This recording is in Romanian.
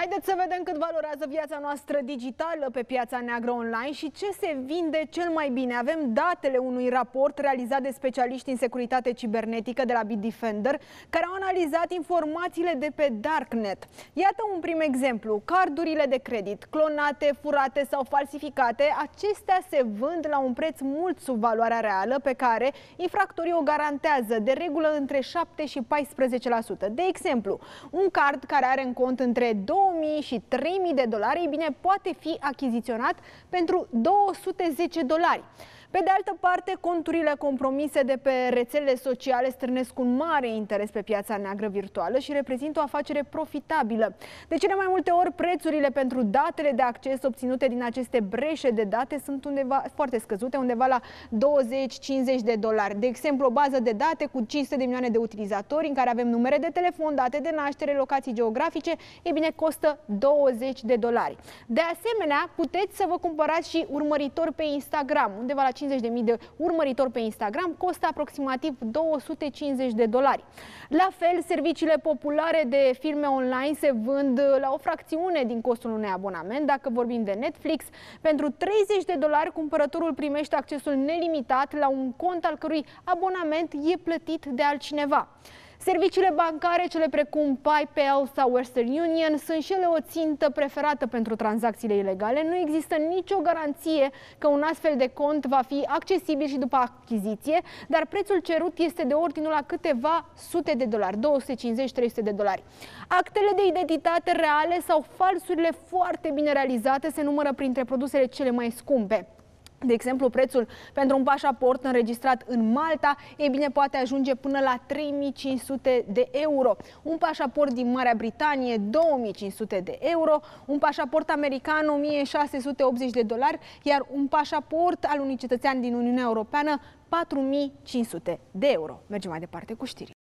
Haideți să vedem cât valorează viața noastră digitală pe piața neagră online și ce se vinde cel mai bine. Avem datele unui raport realizat de specialiști în securitate cibernetică de la Bitdefender, care au analizat informațiile de pe Darknet. Iată un prim exemplu. Cardurile de credit, clonate, furate sau falsificate, acestea se vând la un preț mult sub valoarea reală pe care infractorii o garantează, de regulă între 7 și 14%. De exemplu, un card care are în cont între 2 2000 și 3000 de dolari, bine, poate fi achiziționat pentru 210 dolari. Pe de altă parte, conturile compromise de pe rețelele sociale strânesc un mare interes pe piața neagră virtuală și reprezintă o afacere profitabilă. De cele mai multe ori, prețurile pentru datele de acces obținute din aceste breșe de date sunt undeva foarte scăzute, undeva la 20-50 de dolari. De exemplu, o bază de date cu 500 de milioane de utilizatori, în care avem numere de telefon, date de naștere, locații geografice, e bine, costă 20 de dolari. De asemenea, puteți să vă cumpărați și urmăritori pe Instagram, undeva la 50.000 de urmăritori pe Instagram costă aproximativ 250 de dolari. La fel, serviciile populare de filme online se vând la o fracțiune din costul unui abonament. Dacă vorbim de Netflix, pentru 30 de dolari cumpărătorul primește accesul nelimitat la un cont al cărui abonament e plătit de altcineva. Serviciile bancare, cele precum PayPal sau Western Union, sunt și ele o țintă preferată pentru tranzacțiile ilegale. Nu există nicio garanție că un astfel de cont va fi accesibil și după achiziție, dar prețul cerut este de ordinul la câteva sute de dolari, 250-300 de dolari. Actele de identitate reale sau falsurile foarte bine realizate se numără printre produsele cele mai scumpe. De exemplu, prețul pentru un pașaport înregistrat în Malta, e bine, poate ajunge până la 3500 de euro. Un pașaport din Marea Britanie, 2500 de euro. Un pașaport american, 1680 de dolari. Iar un pașaport al unui cetățean din Uniunea Europeană, 4500 de euro. Mergem mai departe cu știri.